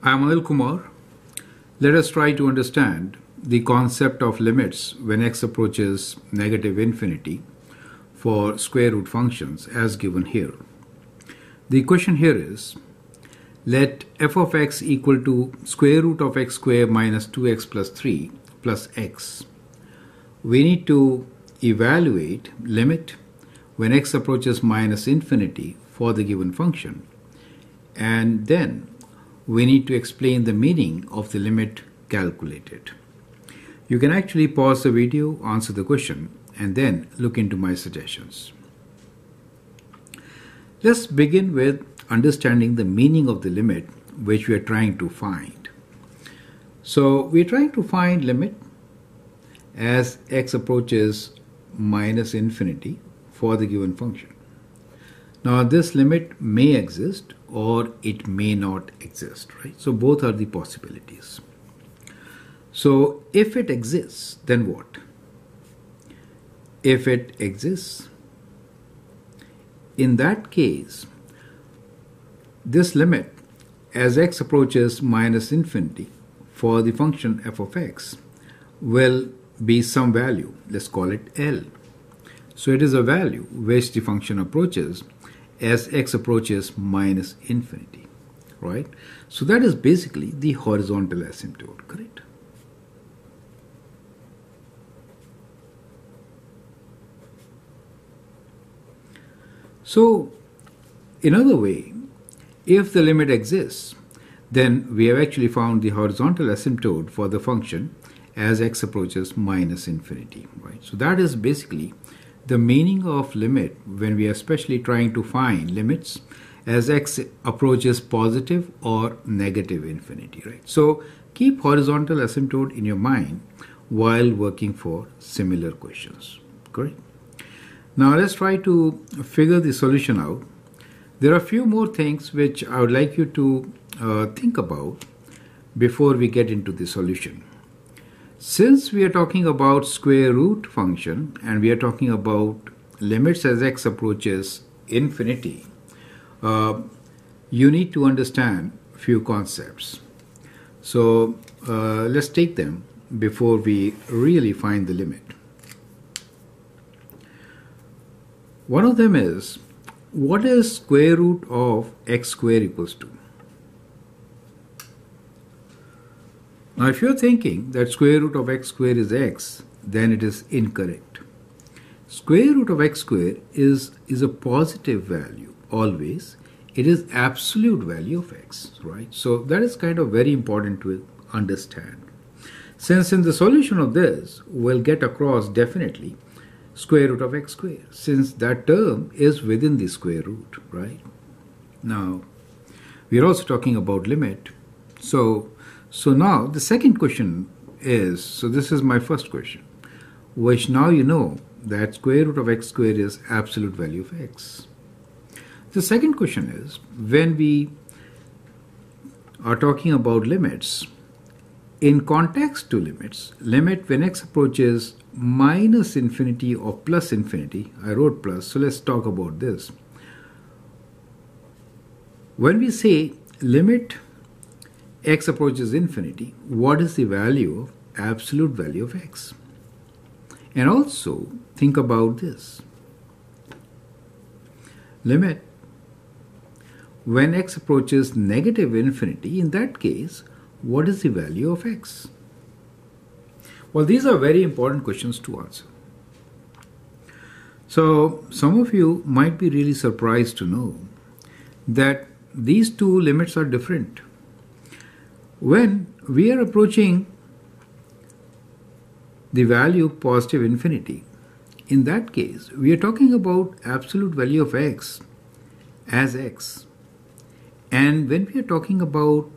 I am Anil Kumar. Let us try to understand the concept of limits when x approaches negative infinity for square root functions as given here. The question here is let f of x equal to square root of x squared minus 2x plus 3 plus x. We need to evaluate limit when x approaches minus infinity for the given function and then we need to explain the meaning of the limit calculated. You can actually pause the video, answer the question, and then look into my suggestions. Let's begin with understanding the meaning of the limit which we are trying to find. So we are trying to find limit as x approaches minus infinity for the given function. Now this limit may exist or it may not exist, right? So both are the possibilities. So if it exists, then what? If it exists, in that case, this limit as x approaches minus infinity for the function f of x will be some value. Let's call it L. So it is a value which the function approaches as x approaches minus infinity, right? So that is basically the horizontal asymptote, correct? So, another way, if the limit exists, then we have actually found the horizontal asymptote for the function as x approaches minus infinity, right? So that is basically the meaning of limit when we are especially trying to find limits as x approaches positive or negative infinity, right? So keep horizontal asymptote in your mind while working for similar questions, correct? Now let's try to figure the solution out. There are a few more things which I would like you to uh, think about before we get into the solution. Since we are talking about square root function and we are talking about limits as x approaches infinity, uh, you need to understand few concepts. So uh, let's take them before we really find the limit. One of them is what is square root of x square equals to? Now, if you're thinking that square root of x square is x, then it is incorrect. Square root of x square is, is a positive value always. It is absolute value of x, right? So that is kind of very important to understand. Since in the solution of this, we'll get across definitely square root of x square, since that term is within the square root, right? Now, we are also talking about limit. So so now the second question is, so this is my first question, which now you know that square root of x squared is absolute value of x. The second question is, when we are talking about limits, in context to limits, limit when x approaches minus infinity or plus infinity, I wrote plus, so let's talk about this. When we say limit x approaches infinity, what is the value of absolute value of x? And also think about this. Limit when x approaches negative infinity, in that case, what is the value of x? Well, these are very important questions to answer. So, some of you might be really surprised to know that these two limits are different. When we are approaching the value positive infinity, in that case, we are talking about absolute value of x as x. And when we are talking about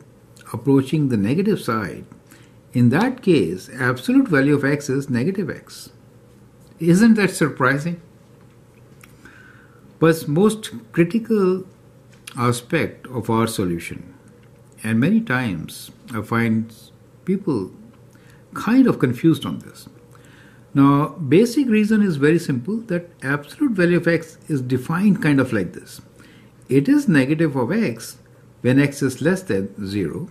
approaching the negative side, in that case, absolute value of x is negative x. Isn't that surprising? But most critical aspect of our solution and many times I find people kind of confused on this. Now, basic reason is very simple that absolute value of x is defined kind of like this. It is negative of x when x is less than 0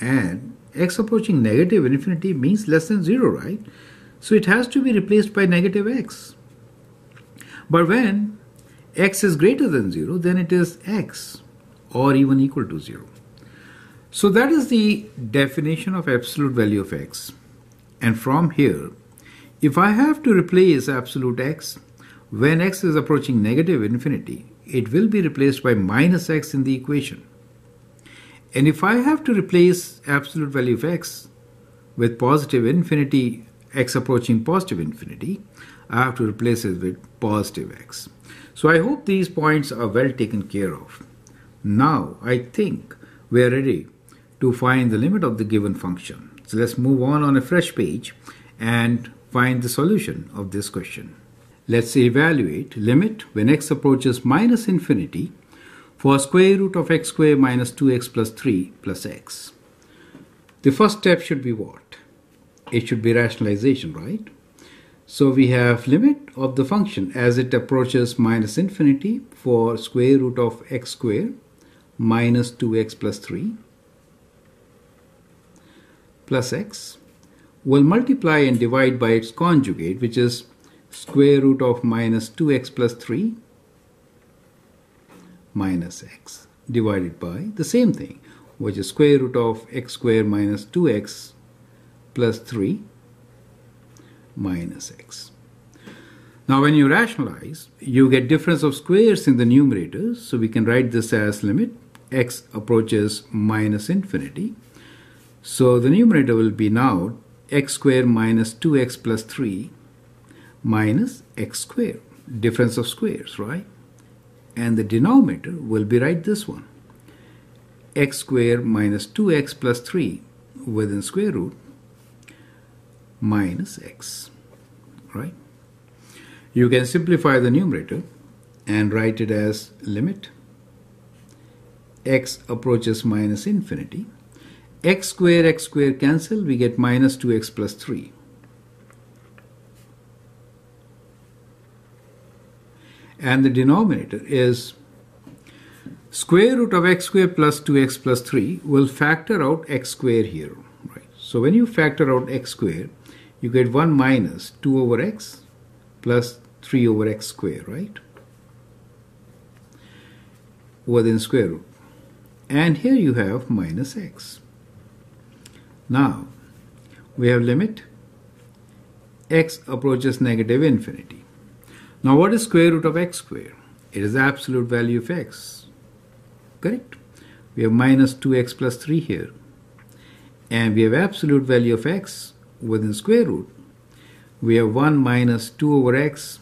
And x approaching negative infinity means less than 0, right? So it has to be replaced by negative x. But when x is greater than 0, then it is x or even equal to 0. So that is the definition of absolute value of x. And from here, if I have to replace absolute x when x is approaching negative infinity, it will be replaced by minus x in the equation. And if I have to replace absolute value of x with positive infinity, x approaching positive infinity, I have to replace it with positive x. So I hope these points are well taken care of. Now I think we are ready to find the limit of the given function. So let's move on on a fresh page and find the solution of this question. Let's evaluate limit when x approaches minus infinity for square root of x squared minus 2x plus 3 plus x. The first step should be what? It should be rationalization, right? So we have limit of the function as it approaches minus infinity for square root of x squared minus 2x plus 3 plus x will multiply and divide by its conjugate which is square root of minus 2x plus 3 minus x divided by the same thing which is square root of x squared minus 2x plus 3 minus x. Now when you rationalize, you get difference of squares in the numerators, so we can write this as limit x approaches minus infinity. So the numerator will be now x squared minus 2x plus 3 minus x squared, difference of squares, right? and the denominator will be right this one. x squared minus 2x plus 3 within square root minus x right? You can simplify the numerator and write it as limit. x approaches minus infinity x square x square cancel we get minus 2x plus 3 and the denominator is square root of x square plus 2x plus 3 will factor out x square here. Right? So when you factor out x square you get 1 minus 2 over x plus 3 over x square right? Within square root. And here you have minus x. Now, we have limit x approaches negative infinity. Now what is square root of x square? It is absolute value of x. Correct? We have minus 2x plus 3 here. And we have absolute value of x within square root. We have 1 minus 2 over x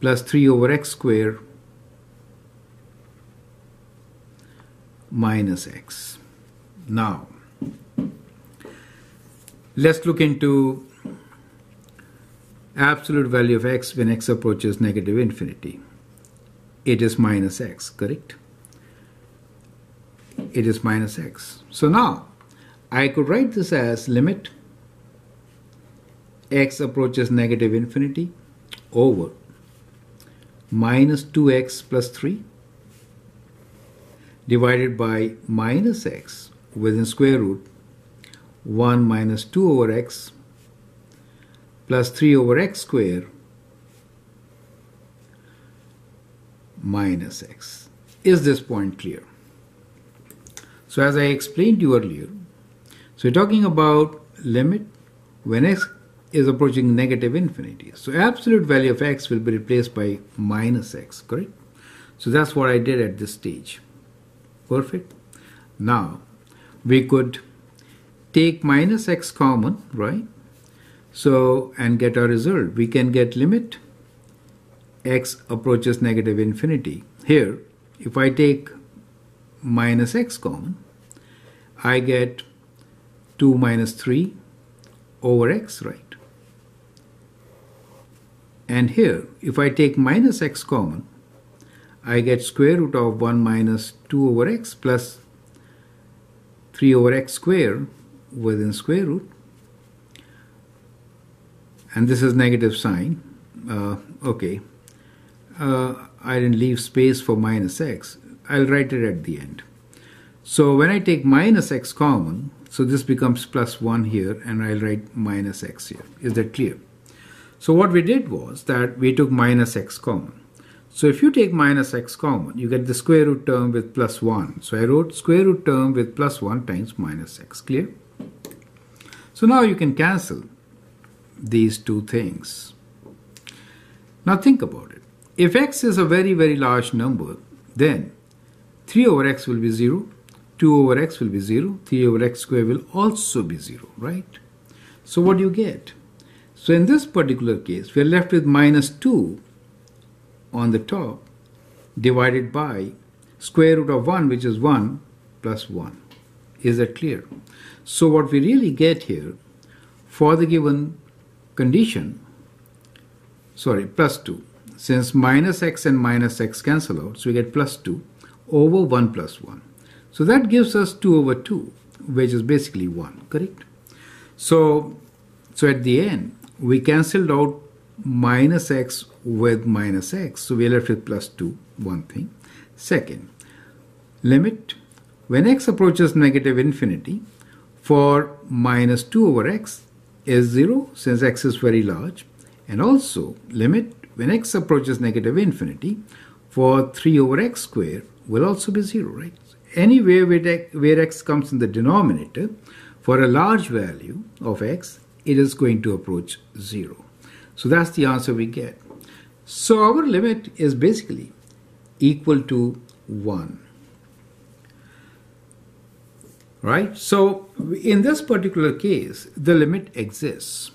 plus 3 over x square minus x. Now, let's look into absolute value of x when x approaches negative infinity. It is minus x, correct? It is minus x. So now, I could write this as limit x approaches negative infinity over minus 2x plus 3 divided by minus x within square root 1 minus 2 over x plus 3 over x square minus x. Is this point clear? So as I explained to you earlier, so we're talking about limit when x is approaching negative infinity. So absolute value of x will be replaced by minus x, correct? So that's what I did at this stage. Perfect. Now we could take minus x common, right? So, and get our result. We can get limit x approaches negative infinity. Here, if I take minus x common, I get 2 minus 3 over x, right? And here, if I take minus x common, I get square root of 1 minus 2 over x plus 3 over x square within square root and this is negative sign uh, okay uh, I didn't leave space for minus x I'll write it at the end So when I take minus x common, so this becomes plus 1 here and I'll write minus x here. Is that clear? So what we did was that we took minus x common. So if you take minus x common, you get the square root term with plus 1. So I wrote square root term with plus 1 times minus x. Clear? So now you can cancel these two things. Now think about it. If x is a very, very large number, then 3 over x will be 0, 2 over x will be 0, 3 over x square will also be 0, right? So what do you get? So in this particular case, we are left with minus 2 on the top divided by square root of 1, which is 1 plus 1. Is that clear? So what we really get here, for the given condition, sorry, plus 2, since minus x and minus x cancel out, so we get plus 2 over 1 plus 1. So that gives us 2 over 2, which is basically 1, correct? So, so at the end, we cancelled out minus x with minus x, so we are left with plus 2, one thing. Second, limit when x approaches negative infinity for minus 2 over x is 0 since x is very large and also limit when x approaches negative infinity for 3 over x square will also be 0, right? Anywhere where x comes in the denominator, for a large value of x, it is going to approach 0. So that's the answer we get. So our limit is basically equal to 1. Right? So in this particular case, the limit exists.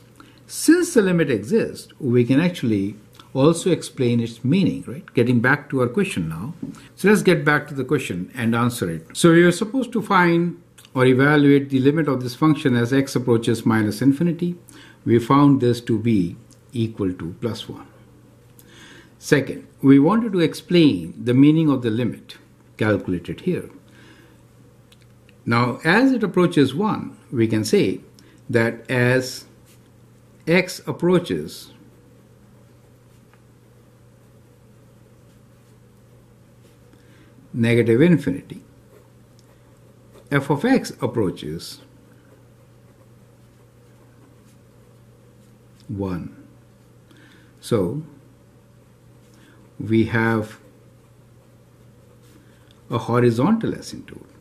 Since the limit exists, we can actually also explain its meaning, right? Getting back to our question now. So let's get back to the question and answer it. So are supposed to find or evaluate the limit of this function as x approaches minus infinity. We found this to be equal to plus 1. Second, we wanted to explain the meaning of the limit calculated here. Now, as it approaches 1, we can say that as x approaches negative infinity, f of x approaches 1. So, we have a horizontal asymptote.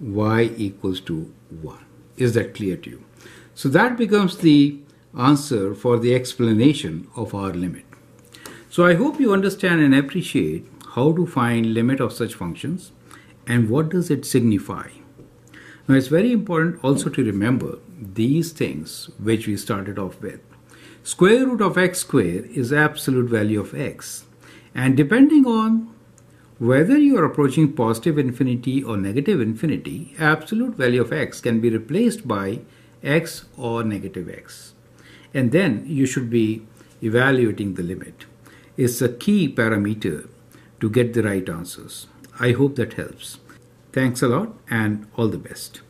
Y equals to 1. Is that clear to you? So that becomes the answer for the explanation of our limit. So I hope you understand and appreciate how to find limit of such functions and what does it signify. Now it's very important also to remember these things which we started off with. Square root of x square is absolute value of x and depending on whether you are approaching positive infinity or negative infinity, absolute value of x can be replaced by x or negative x. And then you should be evaluating the limit. It's a key parameter to get the right answers. I hope that helps. Thanks a lot and all the best.